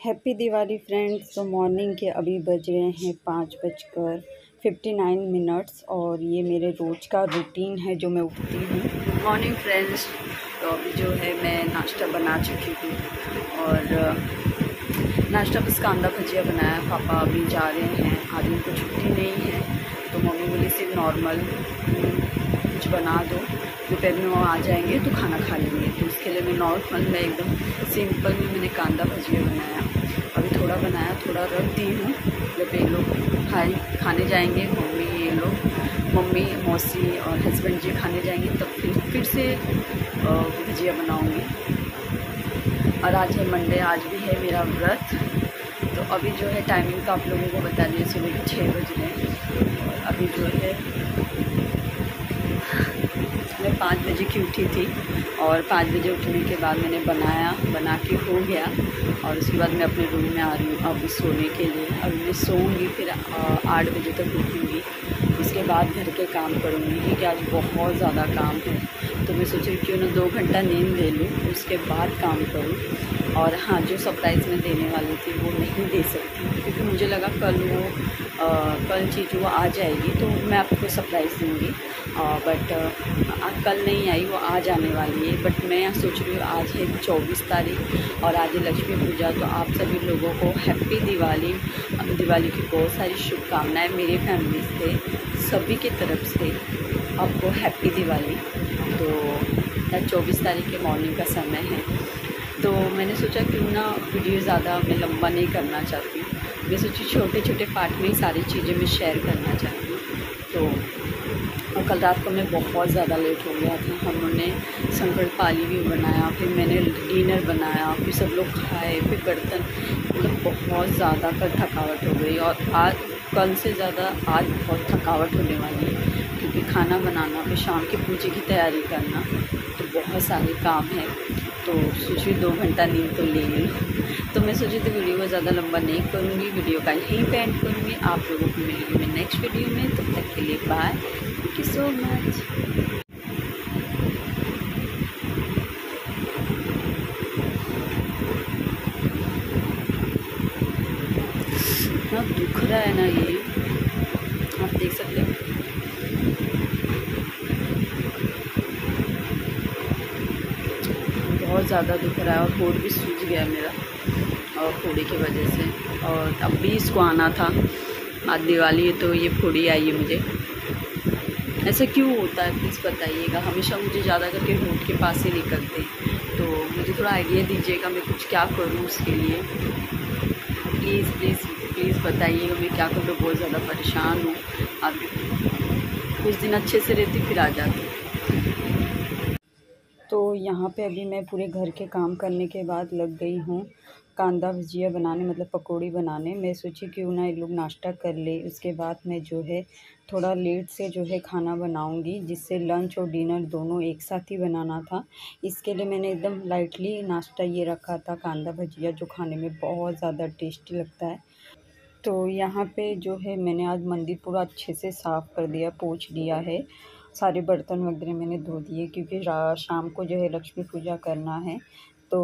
Happy Diwali friends. तो morning के अभी बज रहे हैं पाँच बजकर फिफ्टी नाइन मिनट्स और ये मेरे रोज़ का रूटीन है जो मैं उठती हूँ। मॉर्निंग फ्रेंड्स तो अभी जो है मैं नाश्ता बना चुकी हूँ और नाश्ता बस कांदा भजिया बनाया। पापा अभी जा रहे हैं, आज उनको छुट्टी नहीं है तो मम्मी बोली सिर्फ़ नॉर्मल कुछ बना दो दोपहर में वो आ जाएँगे तो खाना खा लेंगे। तो उसके लिए मैं नॉर्मल में एकदम सिंपल में मैंने कांदा भजिया बनाया। अभी थोड़ा बनाया, थोड़ा रख दी हूँ। जब ये लोग खाए, खाने जाएँगे, मम्मी, ये लोग, मम्मी, मौसी और हस्बैंड जी खाने जाएँगे, तब फिर फिर से भजिया बनाऊँगी। और आज है मंडे आज भी है मेरा व्रत। तो अभी जो है टाइमिंग का आप लोगों को बता दिए सुबह के छः बज रहे हैं। और अभी जो है पाँच बजे की उठी थी और पाँच बजे उठने के बाद मैंने बनाया बना के हो गया और उसके बाद मैं अपने रूम में आ रही हूँ अभी सोने के लिए। अभी मैं सोऊँगी फिर आठ बजे तक उठूँगी। उसके बाद घर के काम करूँगी क्योंकि आज बहुत ज़्यादा काम है। तो मैं सोच रही क्यों ना दो घंटा नींद ले लूँ उसके बाद काम करूँ। और हाँ जो सरप्राइज़ मैं देने वाली थी वो नहीं दे सकती क्योंकि मुझे लगा कल वो आ, कल चीज़ वो आ जाएगी तो मैं आपको सरप्राइज़ दूँगी। बट कल नहीं आई, वो आज आने वाली है बट मैं सोच रही हूँ, आज है चौबीस तारीख और आज है लक्ष्मी पूजा तो आप सभी लोगों को हैप्पी दिवाली दिवाली की बहुत सारी शुभकामनाएँ मेरे फैमिली से, सभी की तरफ़ से, आपको हैप्पी दिवाली। तो चौबीस तारीख के मॉर्निंग का समय है। तो मैंने सोचा क्यों ना वीडियो ज़्यादा मैं लंबा नहीं करना चाहती। मैं सोची छोटे छोटे पार्ट में ही सारी चीज़ें मैं शेयर करना चाहती हूँ। तो और कल रात को मैं बहुत ज़्यादा लेट हो गया था। हम लोगों ने शंकर पाली भी बनाया, फिर मैंने डिनर बनाया, फिर सब लोग खाए, फिर बर्तन मतलब बहुत ज़्यादा कल थकावट हो गई और आज कल से ज़्यादा आज बहुत थकावट होने वाली है, क्योंकि खाना बनाना, फिर शाम की पूजे की तैयारी करना तो बहुत सारे काम हैं। तो सोचिए दो घंटा नींद तो ले ली। तो मैं सोची थी वीडियो को ज़्यादा लंबा नहीं करूँगी, वीडियो का यहीं पेंट करूँगी। आप लोगों को मिलेगी मैं नेक्स्ट वीडियो में। तब तक के लिए bye thank you so much दुख रहा है ना ये? आप देख सकते हो। बहुत ज़्यादा दुख रहा है और होड़ भी सूझ गया मेरा। और फोड़ी की वजह से। और अब भी इसको आना था आज दिवाली है तो ये फोड़ी आई है मुझे। ऐसा क्यों होता है? प्लीज़ बताइएगा। हमेशा मुझे ज़्यादा करके रोड के पास ही निकलते तो मुझे थोड़ा आइडिया दीजिएगा मैं कुछ क्या करूँ उसके लिए। प्लीज़ प्लीज़ प्लीज़ बताइएगा मैं क्या करूँ बहुत ज़्यादा परेशान हूँ। अब कुछ दिन अच्छे से रहती, फिर आ जाती। तो यहाँ पे अभी मैं पूरे घर के काम करने के बाद लग गई हूँ। कांदा भजिया बनाने मतलब पकौड़ी बनाने। मैं सोची क्यों ना ये लोग नाश्ता कर ले। उसके बाद मैं जो है थोड़ा लेट से जो है खाना बनाऊँगी, जिससे लंच और डिनर दोनों एक साथ ही बनाना था। इसके लिए मैंने एकदम लाइटली नाश्ता ये रखा था, कांदा भजिया, जो खाने में बहुत ज़्यादा टेस्टी लगता है। तो यहाँ पे जो है मैंने आज मंदिर पूरा अच्छे से साफ़ कर दिया, पोछ दिया है। सारे बर्तन वगैरह मैंने धो दिए, क्योंकि शाम को जो है लक्ष्मी पूजा करना है। तो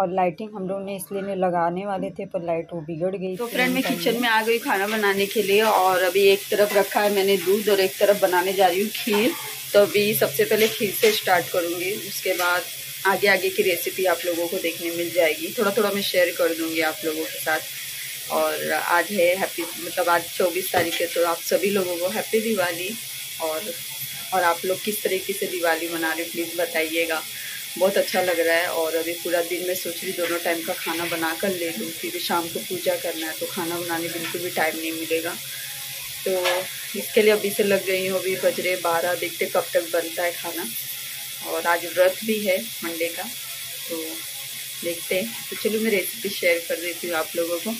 और लाइटिंग हम लोग ने इसलिए लगाने वाले थे पर लाइट वो बिगड़ गई तो फ्रेंड मैं किचन में। आ गई खाना बनाने के लिए और अभी एक तरफ़ रखा है मैंने दूध और एक तरफ़ बनाने जा रही हूँ खीर। तो अभी सबसे पहले खीर से स्टार्ट करूँगी उसके बाद आगे आगे की रेसिपी आप लोगों को देखने मिल जाएगी। थोड़ा थोड़ा मैं शेयर कर दूँगी आप लोगों के साथ। और आज है हैप्पी मतलब आज चौबीस तारीख है तो आप सभी लोगों को हैप्पी दिवाली। और और आप लोग किस तरीके से दिवाली मना रहे प्लीज़ बताइएगा। बहुत अच्छा लग रहा है और अभी पूरा दिन मैं सोच रही दोनों टाइम का खाना बना कर ले लूँ, क्योंकि शाम को पूजा करना है तो खाना बनाने बिल्कुल भी टाइम नहीं मिलेगा। तो इसके लिए अभी से लग गई हूँ, अभी बज रहे बारह, देखते कब तक बनता है खाना। और आज व्रत भी है मंडे का तो देखते हैं। तो चलो मैं रेसिपी शेयर कर देती हूँ आप लोगों को।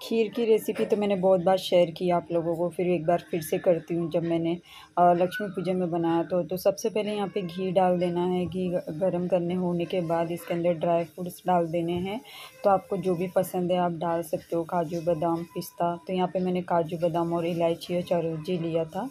खीर की रेसिपी तो मैंने बहुत बार शेयर की आप लोगों को, फिर एक बार फिर से करती हूँ जब मैंने लक्ष्मी पूजा में बनाया तो तो सबसे पहले यहाँ पे घी डाल देना है, घी गरम करने होने के बाद इसके अंदर ड्राई फ्रूट्स डाल देने हैं। तो आपको जो भी पसंद है आप डाल सकते हो, काजू बादाम पिस्ता। तो यहाँ पे मैंने काजू बादाम और इलायची और चरोजी लिया था।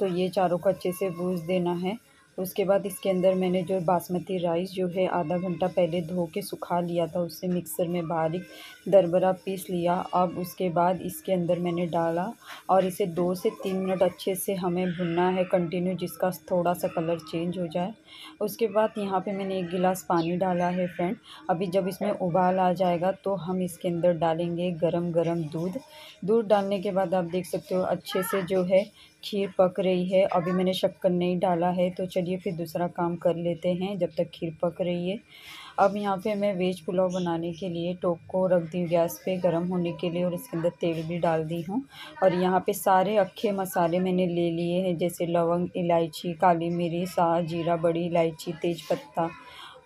तो ये चारों को अच्छे से भूज देना है। उसके बाद इसके अंदर मैंने जो बासमती राइस जो है आधा घंटा पहले धो के सुखा लिया था, उससे मिक्सर में बारीक दरबरा पीस लिया। अब उसके बाद इसके अंदर मैंने डाला और इसे दो से तीन मिनट अच्छे से हमें भुनना है कंटिन्यू जिसका थोड़ा सा कलर चेंज हो जाए। उसके बाद यहाँ पे मैंने एक गिलास पानी डाला है फ्रेंड अभी जब इसमें उबाल आ जाएगा तो हम इसके अंदर डालेंगे गरम गरम दूध। दूध डालने के बाद आप देख सकते हो अच्छे से जो है खीर पक रही है। अभी मैंने शक्कर नहीं डाला है तो चलिए फिर दूसरा काम कर लेते हैं, जब तक खीर पक रही है। अब यहाँ पे मैं वेज पुलाव बनाने के लिए टोक को रख दी गैस पे गरम होने के लिए, और इसके अंदर तेल भी डाल दी हूँ। और यहाँ पे सारे अक्खे मसाले मैंने ले लिए हैं, जैसे लवंग, इलायची, काली मिर्च सा जीरा, बड़ी इलायची, तेज पत्ता,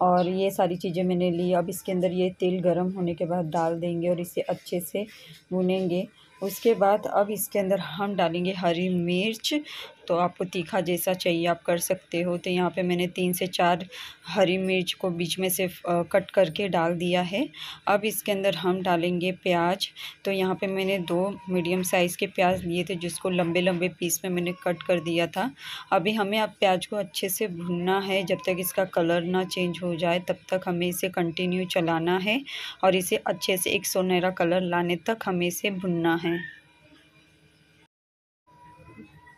और ये सारी चीज़ें मैंने ली। अब इसके अंदर ये तेल गर्म होने के बाद डाल देंगे, और इसे अच्छे से भुनेंगे। उसके बाद अब इसके अंदर हम डालेंगे हरी मिर्च तो आपको तीखा जैसा चाहिए, आप कर सकते हो। तो यहाँ पे मैंने तीन से चार हरी मिर्च को बीच में से कट करके डाल दिया है। अब इसके अंदर हम डालेंगे प्याज। तो यहाँ पे मैंने दो मीडियम साइज़ के प्याज लिए थे, जिसको लंबे लंबे पीस में मैंने कट कर दिया था। अभी हमें अब प्याज को अच्छे से भुनना है। जब तक इसका कलर ना चेंज हो जाए, तब तक हमें इसे कंटिन्यू चलाना है और इसे अच्छे से एक सोनेरा कलर लाने तक हमें इसे भुनना है।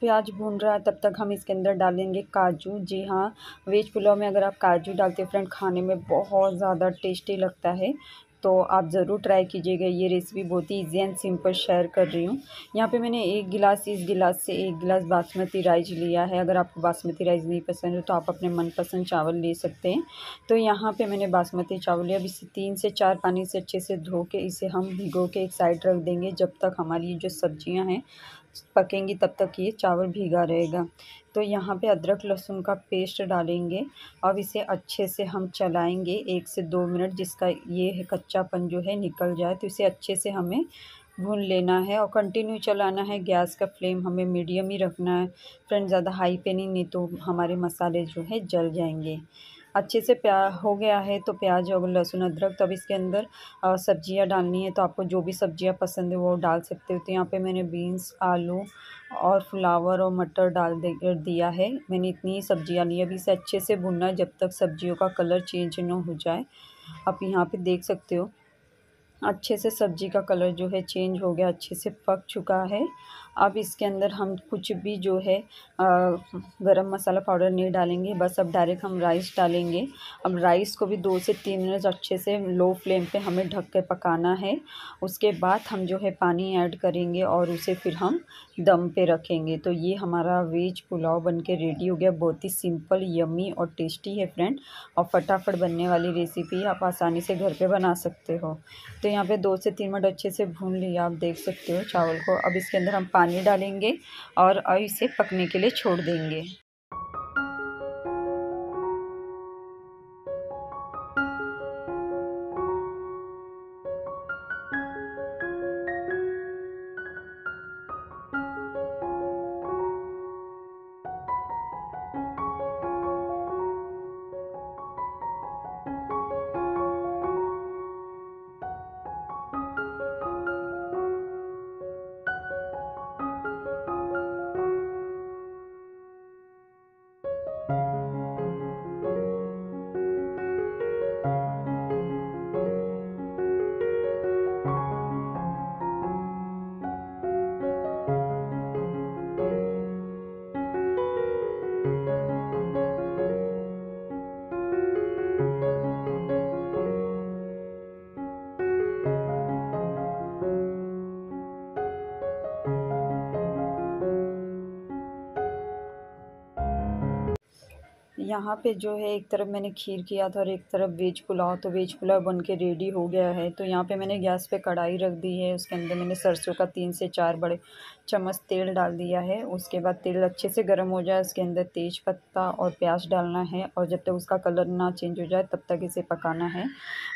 प्याज भून रहा है, तब तक हम इसके अंदर डालेंगे काजू। जी हाँ वेज पुलाव में अगर आप काजू डालते हैं फ्रेंड खाने में बहुत ज़्यादा टेस्टी लगता है। तो आप ज़रूर ट्राई कीजिएगा, ये रेसिपी बहुत ही ईजी एंड सिंपल शेयर कर रही हूँ। यहाँ पे मैंने एक गिलास, इस गिलास से एक गिलास बासमती राइस लिया है। अगर आपको बासमती राइस नहीं पसंद है तो आप अपने मनपसंद चावल ले सकते हैं। तो यहाँ पे मैंने बासमती चावल लिया। अब इसे तीन से चार पानी से अच्छे से धो के इसे हम भिगो के एक साइड रख देंगे, जब तक हमारी जो सब्ज़ियाँ हैं पकेंगी तब तक ये चावल भीगा रहेगा। तो यहाँ पे अदरक लहसुन का पेस्ट डालेंगे। अब इसे अच्छे से हम चलाएँगे एक से दो मिनट, जिसका ये है कच्चापन जो है निकल जाए। तो इसे अच्छे से हमें भून लेना है और कंटिन्यू चलाना है। गैस का फ्लेम हमें मीडियम ही रखना है। फ्रेंड ज़्यादा हाई पे नहीं नहीं तो हमारे मसाले जो है जल जाएँगे। अच्छे से प्या, हो गया है तो प्याज और लहसुन, अदरक, तब इसके अंदर सब्ज़ियाँ डालनी है तो आपको जो भी सब्ज़ियाँ पसंद है वो डाल सकते हो। तो यहाँ पे मैंने बीन्स, आलू और फ्लावर और मटर डाल दे, दिया है। मैंने इतनी सब्ज़ियाँ ली अभी इसे अच्छे से भुनना है, जब तक सब्जियों का कलर चेंज ना हो जाए। आप यहाँ पर देख सकते हो, अच्छे से सब्ज़ी का कलर जो है चेंज हो गया, अच्छे से पक चुका है। अब इसके अंदर हम कुछ भी जो है गरम मसाला पाउडर नहीं डालेंगे। बस अब डायरेक्ट हम राइस डालेंगे। अब राइस को भी दो से तीन मिनट अच्छे से लो फ्लेम पे हमें ढक के पकाना है। उसके बाद हम जो है पानी ऐड करेंगे और उसे फिर हम दम पे रखेंगे। तो ये हमारा वेज पुलाव बन के रेडी हो गया। बहुत ही सिंपल यमी और टेस्टी है फ्रेंड और फटाफट बनने वाली रेसिपी आप आसानी से घर पे बना सकते हो। तो यहाँ पे दो से तीन मिनट अच्छे से भून लिया। आप देख सकते हो चावल को। अब इसके अंदर हम पानी डालेंगे और इसे पकने के लिए छोड़ देंगे। यहाँ पे जो है एक तरफ़ मैंने खीर किया था और एक तरफ़ वेज पुलाव तो वेज पुलाव बन के रेडी हो गया है। तो यहाँ पे मैंने गैस पे कढ़ाई रख दी है, उसके अंदर मैंने सरसों का तीन से चार बड़े चम्मच तेल डाल दिया है। उसके बाद तेल अच्छे से गर्म हो जाए, उसके अंदर तेज पत्ता और प्याज डालना है और जब तक उसका कलर ना चेंज हो जाए, तब तक इसे पकाना है।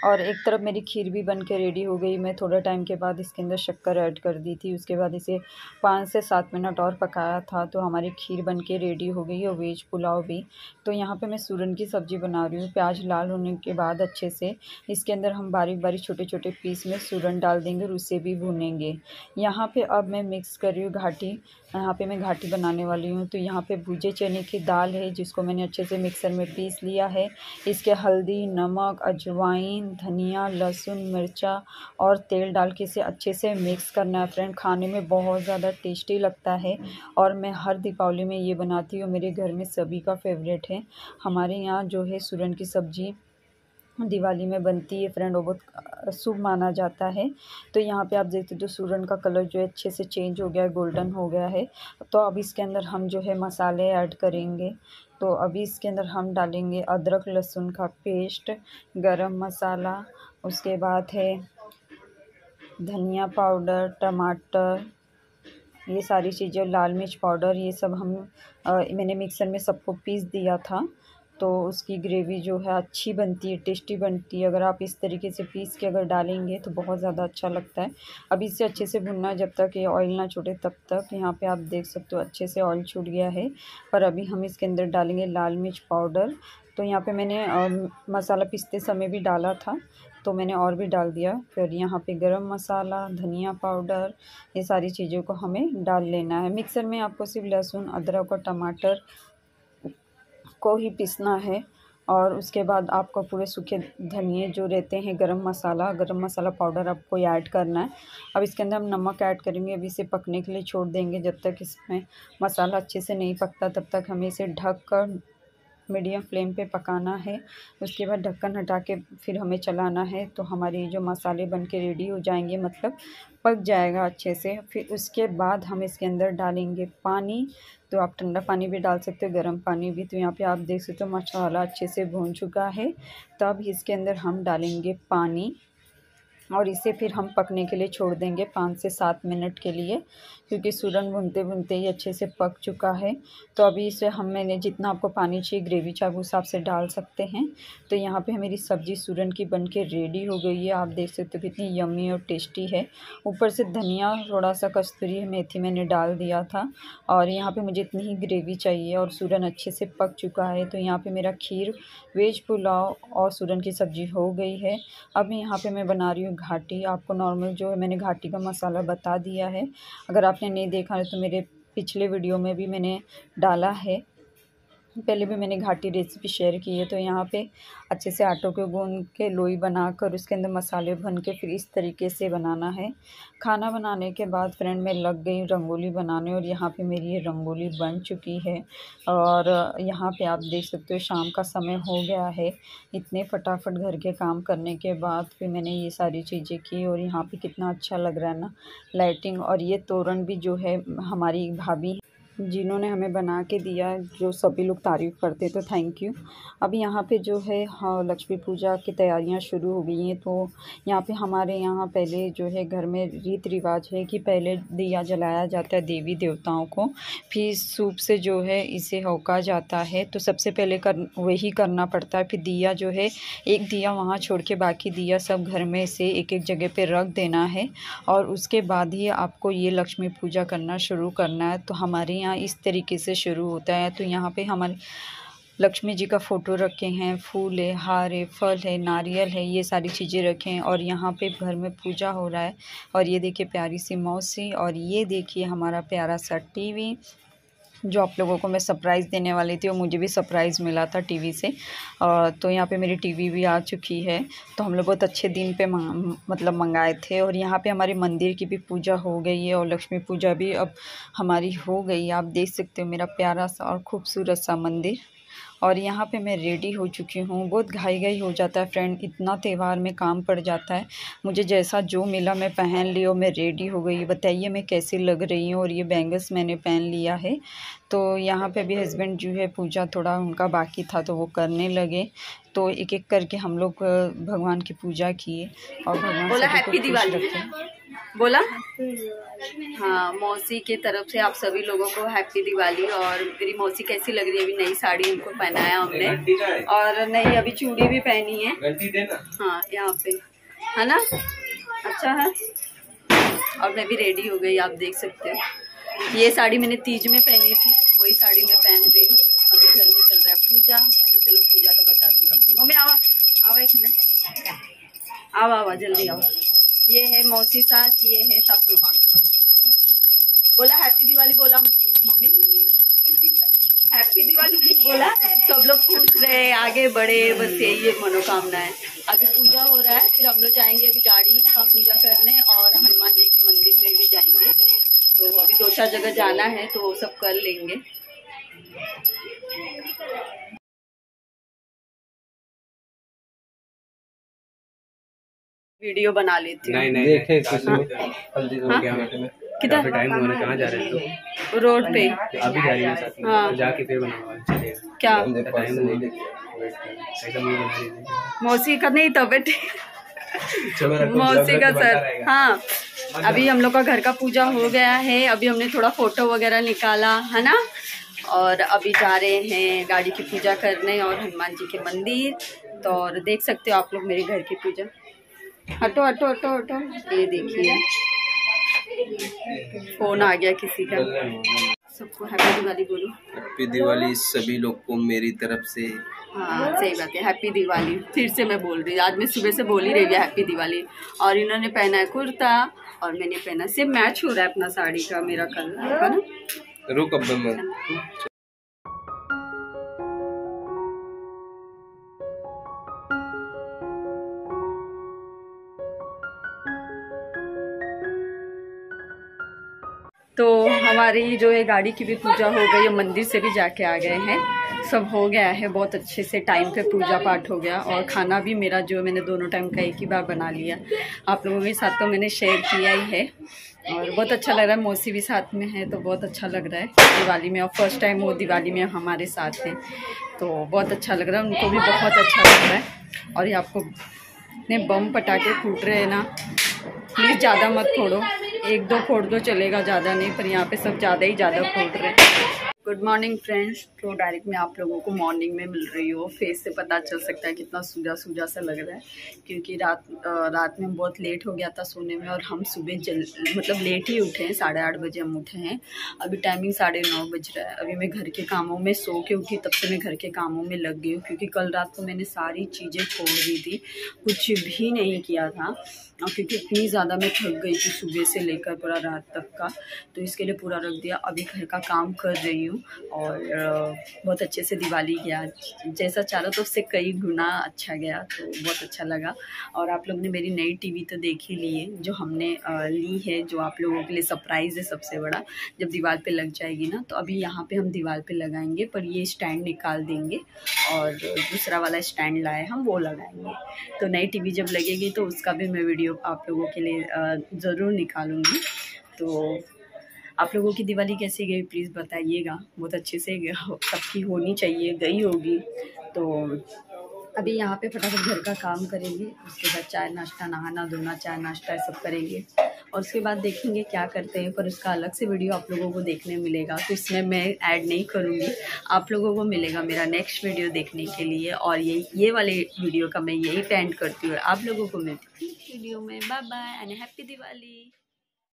और एक तरफ़ मेरी खीर भी बन के रेडी हो गई। मैं थोड़ा टाइम के बाद इसके अंदर शक्कर ऐड कर दी थी, उसके बाद इसे पाँच से सात मिनट और पकाया था। तो हमारी खीर बन के रेडी हो गई और वेज पुलाव भी। तो यहाँ पे मैं सूरन की सब्ज़ी बना रही हूँ। प्याज लाल होने के बाद अच्छे से इसके अंदर हम बारीक बारीक छोटे छोटे पीस में सूरन डाल देंगे और उसे भी भूनेंगे। यहाँ पे अब मैं मिक्स कर रही हूँ घाटी यहाँ पे मैं घाटी बनाने वाली हूँ। तो यहाँ पे भुजे चने की दाल है, जिसको मैंने अच्छे से मिक्सर में पीस लिया है। इसके हल्दी, नमक, अजवाइन, धनिया, लहसुन, मिर्चा और तेल डाल के इसे अच्छे से मिक्स करना है फ्रेंड। खाने में बहुत ज़्यादा टेस्टी लगता है और मैं हर दीपावली में ये बनाती हूँ। मेरे घर में सभी का फेवरेट है। हमारे यहाँ जो है सूरन की सब्ज़ी दिवाली में बनती है फ्रेंड वो बहुत शुभ माना जाता है। तो यहाँ पे आप देखते हो सूरन का कलर जो है अच्छे से चेंज हो गया है गोल्डन हो गया है। तो अब इसके अंदर हम जो है मसाले ऐड करेंगे। तो अभी इसके अंदर हम डालेंगे अदरक लहसुन का पेस्ट गरम मसाला उसके बाद है धनिया पाउडर टमाटर ये सारी चीज़ें लाल मिर्च पाउडर ये सब हम आ, मैंने मिक्सर में सबको पीस दिया था। तो उसकी ग्रेवी जो है अच्छी बनती है, टेस्टी बनती है। अगर आप इस तरीके से पीस के अगर डालेंगे तो बहुत ज़्यादा अच्छा लगता है। अब इसे अच्छे से भुनना है, जब तक ये ऑयल ना छूटे तब तक। यहाँ पे आप देख सकते हो अच्छे से ऑयल छूट गया है। पर अभी हम इसके अंदर डालेंगे लाल मिर्च पाउडर। तो यहाँ पे मैंने मसाला पीसते समय भी डाला था तो मैंने और भी डाल दिया। फिर यहाँ पे गरम मसाला, धनिया पाउडर, ये सारी चीज़ों को हमें डाल लेना है। मिक्सर में आपको सिर्फ़ लहसुन, अदरक और टमाटर को ही पीसना है और उसके बाद आपको पूरे सूखे धनिए जो रहते हैं, गरम मसाला गरम मसाला पाउडर आपको ऐड करना है। अब इसके अंदर हम नमक ऐड करेंगे, अभी इसे पकने के लिए छोड़ देंगे, जब तक इसमें मसाला अच्छे से नहीं पकता, तब तक हमें इसे ढक कर मीडियम फ्लेम पे पकाना है। उसके बाद ढक्कन हटा के फिर हमें चलाना है तो हमारे जो मसाले बन के रेडी हो जाएँगे मतलब पक जाएगा अच्छे से। फिर उसके बाद हम इसके अंदर डालेंगे पानी। तो आप ठंडा पानी भी डाल सकते हो, गर्म पानी भी। तो यहाँ पे आप देख सकते हो, मसाला अच्छे से भून चुका है। तब इसके अंदर हम डालेंगे पानी। और इसे फिर हम पकने के लिए छोड़ देंगे पाँच से सात मिनट के लिए, क्योंकि सूरन भुनते भुनते ही अच्छे से पक चुका है। तो अभी इसे हम मैंने जितना आपको पानी चाहिए ग्रेवी उस हिसाब से डाल सकते हैं। तो यहाँ पे मेरी सब्ज़ी सूरन की बन के रेडी हो गई है। आप देख सकते हो कितनी यम्मी और टेस्टी है। ऊपर से धनिया थोड़ा सा कस्तूरी मेथी मैंने डाल दिया था और यहाँ पर मुझे इतनी ही ग्रेवी चाहिए और सूरन अच्छे से पक चुका है। तो यहाँ पर मेरा खीर, वेज पुलाव और सूरन की सब्ज़ी हो गई है। अब यहाँ पर मैं बना रही हूँ घाटी, आपको नॉर्मल जो है, मैंने घाटी का मसाला बता दिया है। अगर आपने नहीं देखा है तो मेरे पिछले वीडियो में भी मैंने डाला है। पहले भी मैंने घाटी रेसिपी शेयर की है तो यहाँ पे अच्छे से आटो के गूंद के लोई बनाकर उसके अंदर मसाले भन के फिर इस तरीके से बनाना है। खाना बनाने के बाद फ्रेंड मैं लग गई रंगोली बनाने और यहाँ पे मेरी ये रंगोली बन चुकी है और यहाँ पे आप देख सकते हो शाम का समय हो गया है। इतने फटाफट घर के काम करने के बाद फिर मैंने ये सारी चीज़ें की और यहाँ पर कितना अच्छा लग रहा है ना लाइटिंग और ये तोरण भी जो है हमारी भाभी जिन्होंने हमें बना के दिया, जो सभी लोग तारीफ़ करते तो थैंक यू अब यहाँ पे जो है हाँ लक्ष्मी पूजा की तैयारियाँ शुरू हो गई हैं तो यहाँ पे हमारे यहाँ पहले जो है, घर में रीत रिवाज है कि पहले दिया जलाया जाता है देवी देवताओं को, फिर सूप से जो है, इसे होका जाता है तो सबसे पहले कर, वही करना पड़ता है, फिर दिया जो है, एक दिया वहाँ छोड़ के बाकी दिया सब घर में से एक एक जगह पर रख देना है, और उसके बाद ही आपको ये लक्ष्मी पूजा करना शुरू करना है तो हमारे यहाँ इस तरीके से शुरू होता है। तो यहाँ पे हमारे लक्ष्मी जी का फ़ोटो रखे हैं। फूल है, हार है, फल है, नारियल है, ये सारी चीज़ें रखे हैं और यहाँ पे घर में पूजा हो रहा है। और ये देखिए प्यारी सी मौसी और ये देखिए हमारा प्यारा सा टीवी। जो आप लोगों को मैं सरप्राइज़ देने वाली थी और मुझे भी सरप्राइज़ मिला था टीवी से। तो यहाँ पे मेरी टीवी भी आ चुकी है। तो हम लोग बहुत अच्छे दिन पे मतलब मंगाए थे और यहाँ पे हमारे मंदिर की भी पूजा हो गई है और लक्ष्मी पूजा भी अब हमारी हो गई आप देख सकते हो मेरा प्यारा सा और खूबसूरत सा मंदिर। और यहाँ पे मैं रेडी हो चुकी हूँ। बहुत घाई घाई हो जाता है फ्रेंड इतना त्यौहार में काम पड़ जाता है। मुझे जैसा जो मिला मैं पहन ली और मैं रेडी हो गई। बताइए मैं कैसी लग रही हूँ? और ये बैंगल्स मैंने पहन लिया है। तो यहाँ पे भी हस्बैंड जो है पूजा थोड़ा उनका बाकी था तो वो करने लगे। तो एक एक करके हम लोग भगवान की पूजा किए और भगवान से हैप्पी दिवाली बोला? हाँ मौसी के तरफ़ से आप सभी लोगों को हैप्पी दिवाली और मेरी मौसी कैसी लग रही है? अभी नई साड़ी उनको पहनाया हमने। और नई अभी चूड़ी भी पहनी है। हाँ यहाँ पे। है ना? अच्छा है। और मैं भी रेडी हो गई आप देख सकते हो। ये साड़ी मैंने तीज में पहनी थी वही साड़ी मैं पहन रही हूँ। अभी घर में चल रहा है पूजा तो चलो पूजा का बताती हूँ मम्मी आवा आवा एक मिनट। आवा आवा जल्दी आओ। ये है मौसी सास, ये है सासू माँ। बोला हैप्पी दिवाली बोला मम्मी। हैप्पी दिवाली बोला। सब लोग खुश रहे, आगे बढ़े, बस यही एक मनोकामना है अभी पूजा हो रहा है, फिर हम लोग जाएँगे अभी गाड़ी का पूजा करने और हनुमान जी के मंदिर में भी जाएँगे। तो अभी दो चार जगह जाना है तो वो सब कर लेंगे। वीडियो बना लेती हूँ। नहीं नहीं देखे। तो हल्दी हाँ? क्या मिनट में किधर? टाइम हो रहा कहाँ जा रहे हैं? रोड पे। अभी जा रही है साथ में। हाँ। जाके फिर क्या? मौसी का नहीं तबियत चलो मौसी का सर। हाँ। अभी हम लोग का घर का पूजा हो गया है अभी हमने थोड़ा फ़ोटो वगैरह निकाला है ना? और अभी जा रहे हैं गाड़ी की पूजा करने और हनुमान जी के मंदिर। तो और देख सकते हो आप लोग मेरे घर की पूजा। हटो हटो हटो हटो। ये देखिए। फ़ोन आ गया किसी का। सबको हैप्पी दिवाली बोलो। हैप्पी दिवाली सभी लोग को मेरी तरफ़ से। हाँ सही बात है। हैप्पी दिवाली। फिर से मैं बोल रही हूँ। आज मैं सुबह से बोल ही रही हूँ हैप्पी दिवाली। और इन्होंने पहना है कुर्ता और मैंने पहना सिर्फ़ मैच हो रहा है अपना साड़ी का मेरा कलर। है ना? रुक अब मैं हमारी जो है गाड़ी की भी पूजा हो गई मंदिर से भी जाके आ गए हैं। सब हो गया है, बहुत अच्छे से टाइम पे पूजा पाठ हो गया और खाना भी मेरा जो मैंने दोनों टाइम का एक ही बार बना लिया। आप लोगों के साथ तो मैंने शेयर किया ही है और बहुत अच्छा लग रहा है, मौसी भी साथ में है तो बहुत अच्छा लग रहा है। दिवाली में और फ़र्स्ट टाइम वो दिवाली में हमारे साथ हैं तो बहुत अच्छा लग रहा है, उनको भी बहुत अच्छा लग रहा है। और ये आपको इतने बम पटाखे फूट रहे हैं ना प्लीज़ ज़्यादा मत फोड़ो। एक दो फोड़ दो चलेगा ज़्यादा नहीं, पर यहाँ पे सब ज़्यादा ही ज़्यादा फोड़ रहे हैं। गुड मॉर्निंग फ्रेंड्स तो डायरेक्ट मैं आप लोगों को मॉर्निंग में मिल रही हूँ। फेस से पता चल सकता है कितना सूजा सूजा सा लग रहा है, क्योंकि रात रात में बहुत लेट हो गया था सोने में और हम सुबह जल मतलब लेट ही उठे हैं, साढ़े आठ बजे हम उठे हैं। अभी टाइमिंग साढ़े नौ बज रहा है। अभी मैं घर के कामों में सो के उठी, तब से मैं घर के कामों में लग गई हूँ, क्योंकि कल रात को मैंने सारी चीज़ें छोड़ दी थी। कुछ भी नहीं किया था। और क्योंकि इतनी ज़्यादा मैं थक गई थी सुबह से लेकर पूरा रात तक का तो इसके लिए पूरा रख दिया। अभी घर का काम कर रही हूँ। और बहुत अच्छे से दिवाली गया। जैसा चाहा तो उससे कई गुना अच्छा गया तो बहुत अच्छा लगा। और आप लोग ने मेरी नई टीवी तो देख ही ली है, जो हमने ली है, जो आप लोगों के लिए सरप्राइज़ है सबसे बड़ा। जब दीवार पे लग जाएगी ना तो अभी यहाँ पे हम दीवार पे लगाएँगे, पर ये स्टैंड निकाल देंगे और दूसरा वाला स्टैंड लाए हम, वो लगाएँगे। तो नई टीवी जब लगेगी तो उसका भी मैं वीडियो आप लोगों के लिए ज़रूर निकालूँगी। तो आप लोगों की दिवाली कैसी गई? प्लीज़ बताइएगा। बहुत अच्छे से सबकी होनी चाहिए, गई होगी। तो अभी यहाँ पे फटाफट घर का काम करेंगे। उसके बाद चाय नाश्ता, नहाना धोना, चाय नाश्ता सब करेंगे। और उसके बाद देखेंगे क्या करते हैं। पर उसका अलग से वीडियो आप लोगों को देखने मिलेगा। तो इसमें मैं ऐड नहीं करूँगी। आप लोगों को मिलेगा मेरा नेक्स्ट वीडियो देखने के लिए। और ये ये वाले वीडियो का मैं यही पे एंड करती हूँ। आप लोगों को मिलती वीडियो में। Bye bye and happy Diwali.